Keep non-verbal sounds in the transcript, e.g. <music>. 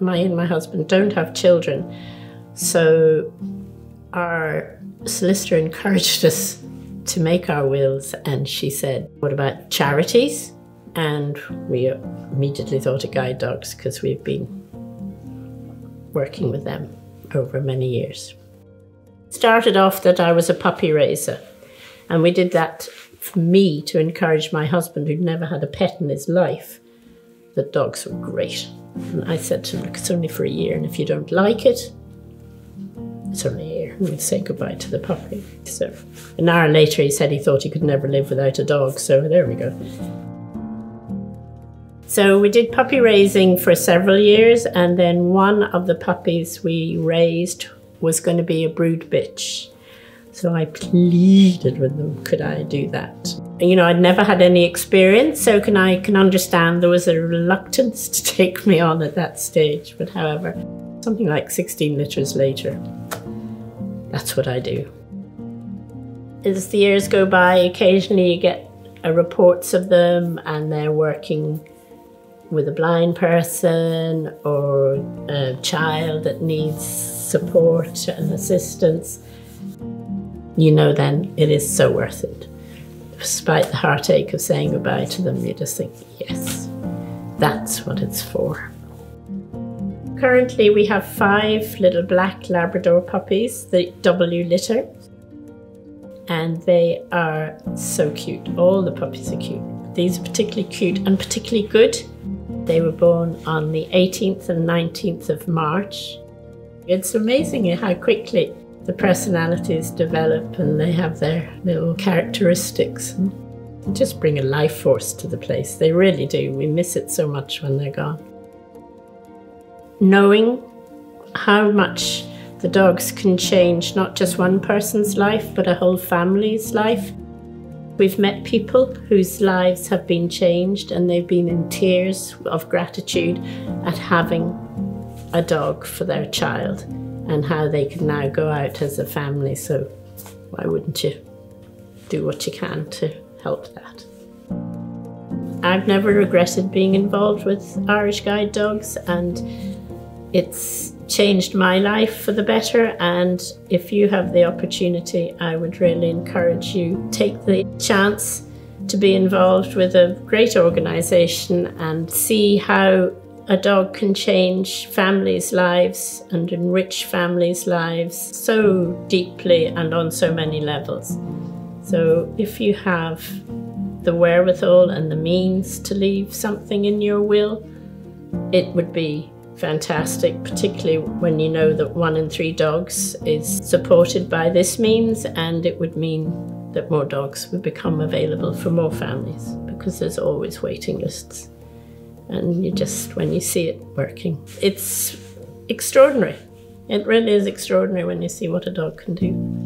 my and my husband don't have children, so our solicitor encouraged us to make our wills, and she said, "What about charities?" And we immediately thought of guide dogs because we've been working with them over many years. Started off that I was a puppy raiser, and we did that for me to encourage my husband, who'd never had a pet in his life, that dogs were great. And I said to him, Look, it's only for a year, and if you don't like it, it's only a year. We'd say goodbye to the puppy. So an hour later, he said he thought he could never live without a dog. So there we go. So we did puppy raising for several years, and then one of the puppies we raised was going to be a brood bitch. So I pleaded with them, could I do that? You know, I'd never had any experience, so can I can understand there was a reluctance to <laughs> take me on at that stage. But however, something like 16 litters later, that's what I do. As the years go by, occasionally you get uh, reports of them and they're working with a blind person or a child that needs support and assistance, you know then it is so worth it. Despite the heartache of saying goodbye to them, you just think, yes, that's what it's for. Currently, we have five little black Labrador puppies, the W litter, and they are so cute. All the puppies are cute. These are particularly cute and particularly good they were born on the 18th and 19th of March. It's amazing how quickly the personalities develop and they have their little characteristics. They just bring a life force to the place. They really do. We miss it so much when they're gone. Knowing how much the dogs can change not just one person's life, but a whole family's life We've met people whose lives have been changed and they've been in tears of gratitude at having a dog for their child and how they can now go out as a family. So, why wouldn't you do what you can to help that? I've never regretted being involved with Irish Guide Dogs and it's changed my life for the better and if you have the opportunity I would really encourage you take the chance to be involved with a great organization and see how a dog can change families' lives and enrich families' lives so deeply and on so many levels. So if you have the wherewithal and the means to leave something in your will, it would be fantastic, particularly when you know that one in three dogs is supported by this means, and it would mean that more dogs would become available for more families because there's always waiting lists. And you just, when you see it working, it's extraordinary. It really is extraordinary when you see what a dog can do.